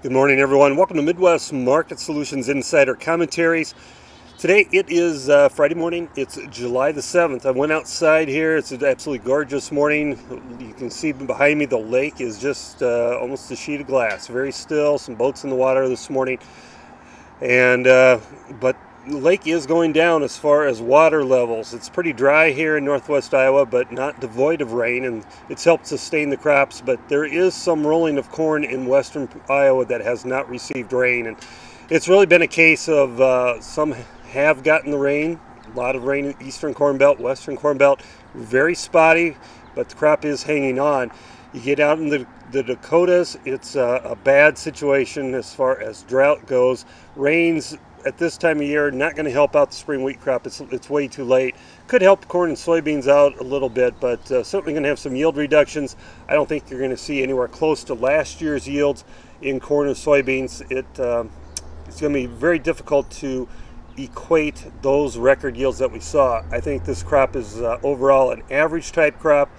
Good morning, everyone. Welcome to Midwest Market Solutions Insider Commentaries. Today it is uh, Friday morning. It's July the 7th. I went outside here. It's an absolutely gorgeous morning. You can see behind me the lake is just uh, almost a sheet of glass. Very still. Some boats in the water this morning. And uh, but lake is going down as far as water levels. It's pretty dry here in northwest Iowa, but not devoid of rain, and it's helped sustain the crops. But there is some rolling of corn in western Iowa that has not received rain, and it's really been a case of uh, some have gotten the rain, a lot of rain in eastern corn belt, western corn belt, very spotty, but the crop is hanging on. You get out in the, the Dakotas, it's a, a bad situation as far as drought goes. Rains at this time of year not going to help out the spring wheat crop. It's, it's way too late. Could help corn and soybeans out a little bit, but uh, certainly going to have some yield reductions. I don't think you're going to see anywhere close to last year's yields in corn and soybeans. It, um, it's going to be very difficult to equate those record yields that we saw. I think this crop is uh, overall an average type crop,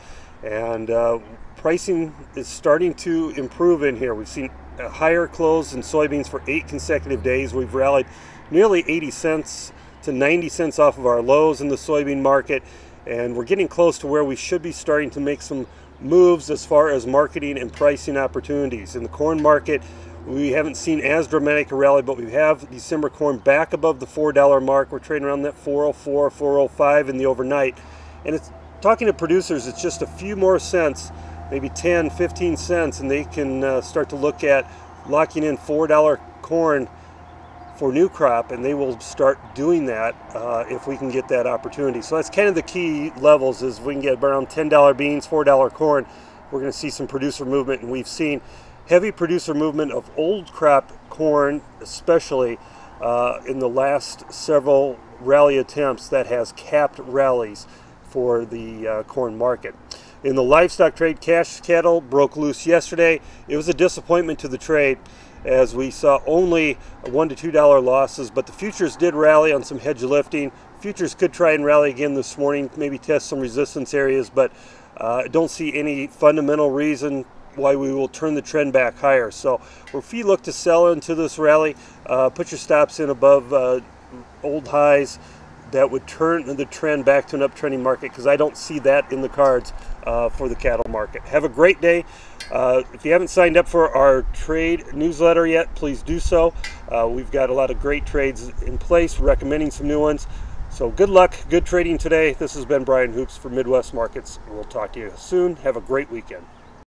and uh, pricing is starting to improve in here. We've seen Uh, higher close in soybeans for eight consecutive days. We've rallied nearly 80 cents to 90 cents off of our lows in the soybean market, and we're getting close to where we should be starting to make some moves as far as marketing and pricing opportunities. In the corn market, we haven't seen as dramatic a rally, but we have December corn back above the $4 mark. We're trading around that 404, 405 in the overnight. And it's talking to producers, it's just a few more cents maybe 10, 15 cents, and they can uh, start to look at locking in $4 corn for new crop, and they will start doing that uh, if we can get that opportunity. So that's kind of the key levels is we can get around $10 beans, $4 corn, we're going to see some producer movement, and we've seen heavy producer movement of old crop corn, especially uh, in the last several rally attempts that has capped rallies for the uh, corn market. In the livestock trade, cash cattle broke loose yesterday. It was a disappointment to the trade as we saw only one to two dollar losses, but the futures did rally on some hedge lifting. Futures could try and rally again this morning, maybe test some resistance areas, but I uh, don't see any fundamental reason why we will turn the trend back higher. So if you look to sell into this rally, uh, put your stops in above uh, old highs that would turn the trend back to an uptrending market because I don't see that in the cards uh, for the cattle market. Have a great day. Uh, if you haven't signed up for our trade newsletter yet, please do so. Uh, we've got a lot of great trades in place, recommending some new ones. So good luck, good trading today. This has been Brian Hoops for Midwest Markets. We'll talk to you soon. Have a great weekend.